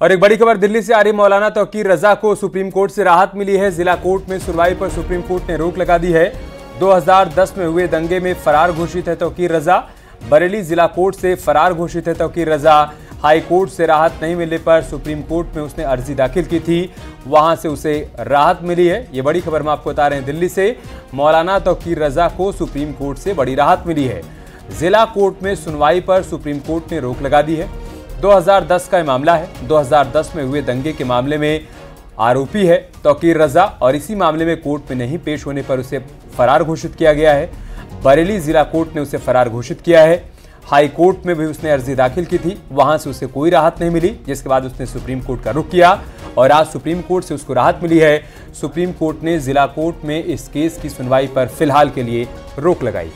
और एक बड़ी खबर, दिल्ली से आ रही मौलाना तोकीर रजा को सुप्रीम कोर्ट से राहत मिली है। जिला कोर्ट में सुनवाई पर सुप्रीम कोर्ट ने रोक लगा दी है। 2010 में हुए दंगे में फरार घोषित है तोकीर रजा। बरेली जिला कोर्ट से फरार घोषित है तोकीर रजा। हाई कोर्ट से राहत नहीं मिलने पर सुप्रीम कोर्ट में उसने अर्जी दाखिल की थी। वहाँ से उसे राहत मिली है। ये बड़ी खबर हम आपको बता रहे हैं। दिल्ली से मौलाना तोकीर रजा को सुप्रीम कोर्ट से बड़ी राहत मिली है। जिला कोर्ट में सुनवाई पर सुप्रीम कोर्ट ने रोक लगा दी है। 2010 का मामला है। 2010 में हुए दंगे के मामले में आरोपी है तोकीर रजा और इसी मामले में कोर्ट में नहीं पेश होने पर उसे फरार घोषित किया गया है। बरेली जिला कोर्ट ने उसे फरार घोषित किया है। हाई कोर्ट में भी उसने अर्जी दाखिल की थी। वहाँ से उसे कोई राहत नहीं मिली, जिसके बाद उसने सुप्रीम कोर्ट का रुख किया और आज सुप्रीम कोर्ट से उसको राहत मिली है। सुप्रीम कोर्ट ने जिला कोर्ट में इस केस की सुनवाई पर फ़िलहाल के लिए रोक लगाई